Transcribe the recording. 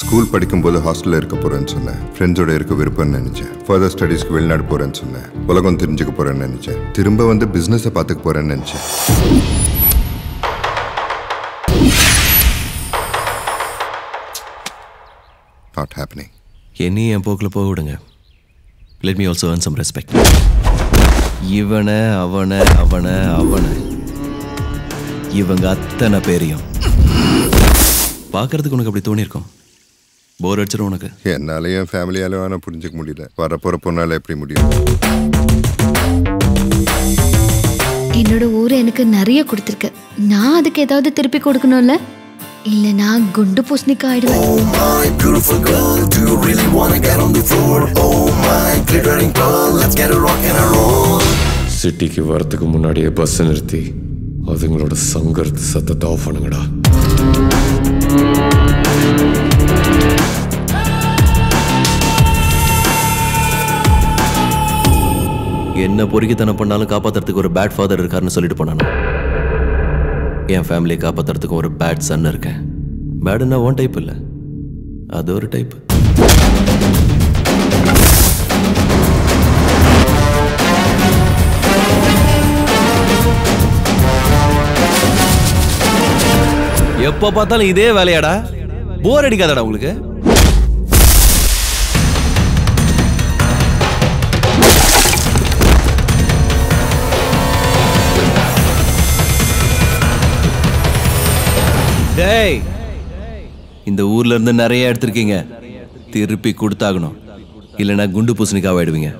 School படிக்கும்போது ஹாஸ்டலில் இருக்க போகிறேன்னு சொன்னேன். ஃப்ரெண்ட்ஸோட இருக்க விருப்பம்னு நினைச்சேன். ஃபர்தர் ஸ்டடீஸ்க்கு வெளிநாடு போகிறேன்னு சொன்னேன். உலகம் தெரிஞ்சுக்க போகிறேன்னு நினச்சேன். திரும்ப வந்து பிஸ்னஸை பார்த்துக்க போகிறேன்னு நினச்சேன். நாட் ஹேப்பனிங் என்னையும் என் போக்கில் போக விடுங்க. Let me also earn some respect இவனை அவனை அவனை அவனை. இவங்க அத்தனை பேரையும். பார்க்கறதுக்கு உனக்கு அப்படி தோணியிருக்கும். போர் அடிச்சிடும் உனக்கு. என்னாலையும் என் ஃபேமிலியாலும் வேணா புரிஞ்சுக்க முடியல. வரப்போற பொண்ணால எப்படி முடியும்? என்னோட ஊர் எனக்கு நிறைய கொடுத்துருக்கு. நான் அதுக்கு ஏதாவது திருப்பி கொடுக்கணும்ல? இல்ல நான் குண்டு பூசணிக்கு ஆயிடுவேன். சிட்டிக்கு வரத்துக்கு முன்னாடியே பஸ் நிறுத்தி அதுங்களோட சங்கரத்து சத்தத்தை ஆஃப் பண்ணுங்கடா. என்ன பொறுக்கித்தனம் பண்ணாலும் காப்பாத்துறதுக்கு ஒரு பேட் ஃபாதர் இருக்காருன்னு சொல்லிட்டு போனானோ? என் ஃபேமிலியை காப்பாத்துறதுக்கு ஒரு பேட் சன் இருக்கேன். பேடுன்னா ஒன் டைப் இல்லை. அது ஒரு டைப் எப்போ பார்த்தாலும் இதே வேலையாடா? போர் அடிக்காதடா உங்களுக்கு? டேய். இந்த ஊர்ல இருந்து நிறைய எடுத்திருக்கீங்க. திருப்பி கொடுத்தாகணும். இல்லைன்னா குண்டு பூசணிக்காக ஆயிடுவீங்க.